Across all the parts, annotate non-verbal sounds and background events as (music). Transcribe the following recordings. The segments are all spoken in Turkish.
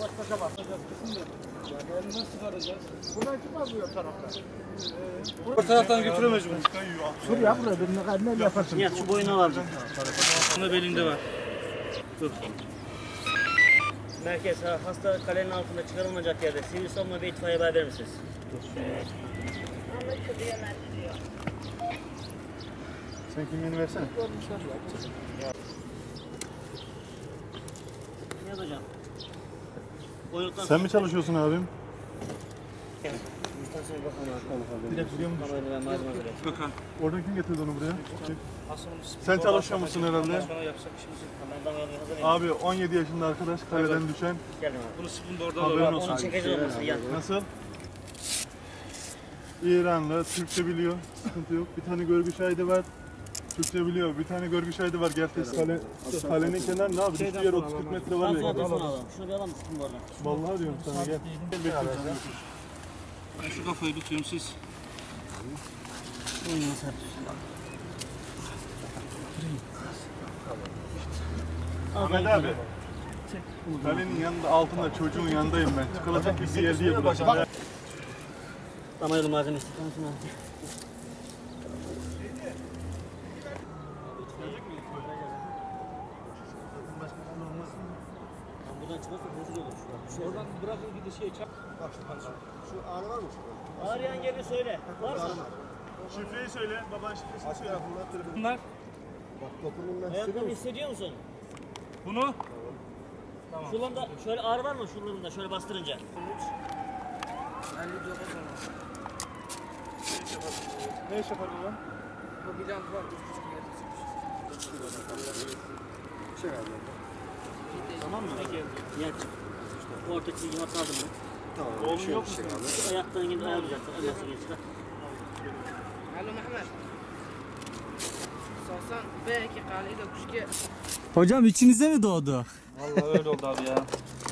Baş başa bakacağız. Yani elini nasıl çıkaracağız? Buradan çıkmaz bu taraftan. Bu taraftan götüremez mi? Şuraya buraya bir ne, ne yaparsın? Ya şu boyunu alacak. Bunda belinde var. Dur. Merkez ha- hasta kalenin altında çıkarılmayacak yerde sivil savunma ve itfaiye haber verir misiniz? Sen kimliğini versene. Ne yapacağım? Boyunluktan Sen mi çalışıyorsun abim? Hazırlayayım. Gökhan. Oradan kim getirdi onu buraya? Sen çalışıyor musun herhalde? Abi 17 yaşında arkadaş kaleden düşen. Bunu da orada Haberin olsun. Onu. Nasıl? İranlı, Türkçe biliyor. Sıkıntı yok. Bir tane görgü şahidi var. Türkçe biliyor. Bir tane görgü şahidi var. Test kale, kalenin kenarı ne abi? Hiçbir yer 30-40 metre var Tamam sonra telefon alalım. Şunu bir alalım sıkın bu arada. Vallahi diyorum sana gel. Ben şu kafayı tutuyorum siz. Boynunu serpiyorsun. Ahmet abi. Kalenin yanında altında çocuğun yanındayım ben. Çıkılacak bir yer değil burası. Damaylı malzeme istedim. Şunu al. Lan Buradan çıkarsa bozuk olur. Şurada. Oradan bırakın bir de şey çak. Arayan yerini söyle. Varsa. Şifreyi söyle. Baban şifresini söyle. Bunlar. Ayaklarını hissediyor musun? Bunu. Şuralarında şöyle ağrı var mı şuralarında şöyle bastırınca? Ne iş yapar baba? Tamam mı? Yer çık. Orta çizgi not aldım ben. Tamam. Oğlum şey yok musun? Şey Ayaktan gidip ayağı düzeltsin. Nasıl? Alo Mehmet. Sosan belki kalıyla kuşke. Hocam içinize mi doğdu? Vallahi öyle oldu abi ya.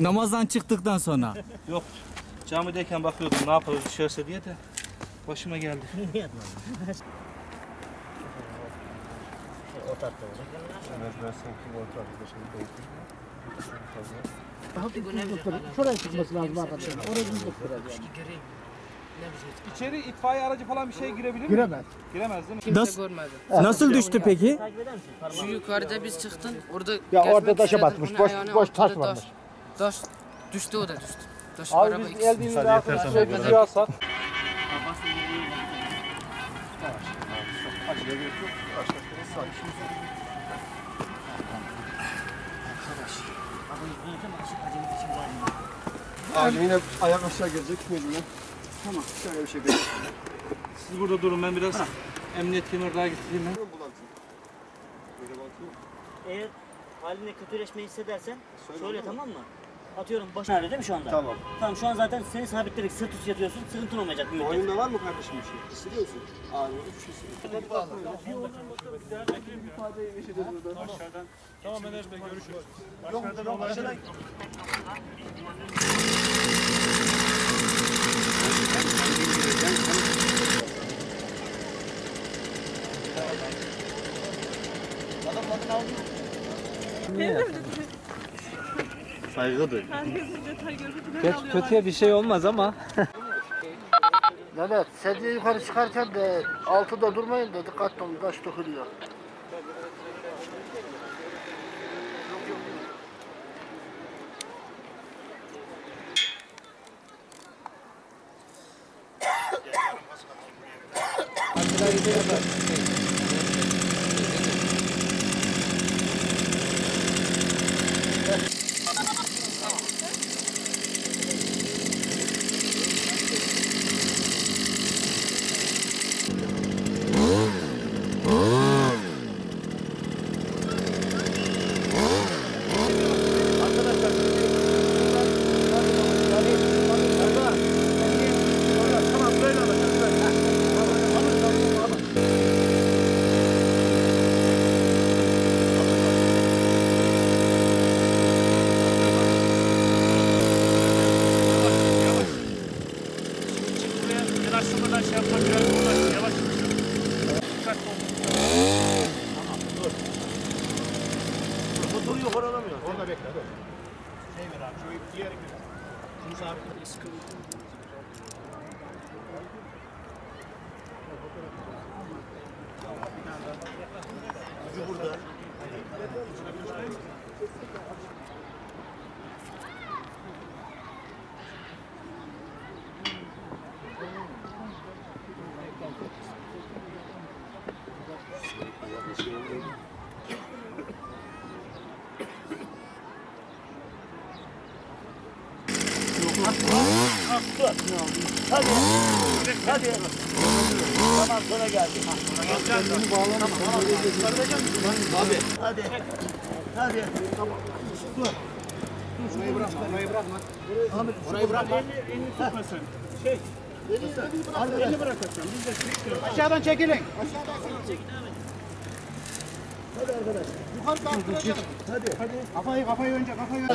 Namazdan çıktıktan sonra. yok. Camideyken bakıyordum ne yaparız dışarısı diye de başıma geldi. (laughs) Niye O tatlı. Evet ben sanki o tatlı şimdi daha düzgün doktor. Şuraya çıkması lazım arkadaşlar. Oraya düzgün doktor. İçeri itfaiye aracı falan bir şey girebilir mi? Giremez. Giremez değil mi? Kimse Nasıl, görmedi. Nasıl düştü peki? Şu yukarıda biz çıktın. Orada Ya orada taşa batmış. Boş, boş taş varmış. Taş düştü o da düştü. Taş Abi araba biz geldiğimizde arkadaşlar şey gidiyorsak. Yavaş. Acele gerek yok. Arkadaşlar sakin. Abi yine ayak aşağı gelecek mecburen. Tamam. Şöyle bir şey gelecek. Siz burada durun ben biraz emniyet kemeri daha getireyim ben. Eğer halinde kötüleşmeyi hissedersen söyle, tamam mı? Atıyorum başın ağrıyor değil mi şu anda? Tamam. Tamam şu an zaten seni sabitledik sırt üstü yatıyorsun sıkıntın olmayacak bir müddet. Oyunda var mı kardeşim bir şey? Hissediyorsun. Ağrıyor. Hiçbir şey hissediyorsun. Tamam Enes Bey görüşürüz. Saygıdır. Herkesin detay bir şey olmaz ama. (laughs) Mehmet sedye yukarı çıkarken de altıda durmayın da dikkatli olun taş dökülüyor. Arkadaşlar Московского. Hadi. Hadi. Tamam sonra geldi. Abi. Hadi. Hadi. Orayı bırakma. Orayı bırakma. Orayı bırakma. Elini tutma sen. Elini bırakacaksın. Biz de çekiyoruz. Aşağıdan çekilin. Aşağıdan çekilin. Hadi arkadaş. Yukarı kaldıracağım. Hadi. Hadi. Kafayı kafayı önce kafayı önce.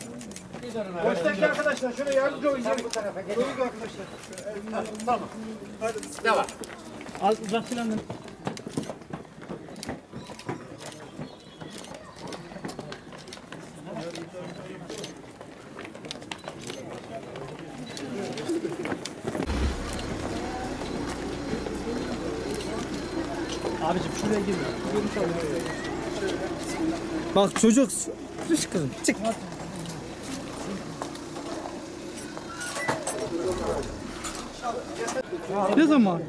Baştaki arkadaşlar şöyle yardımcı. Gelin bu tarafa. Gelin arkadaşlar. Tamam. Hadi. Devam. Az uzak silahını. Bak çocuk. Düş kızım çık. Ne zaman?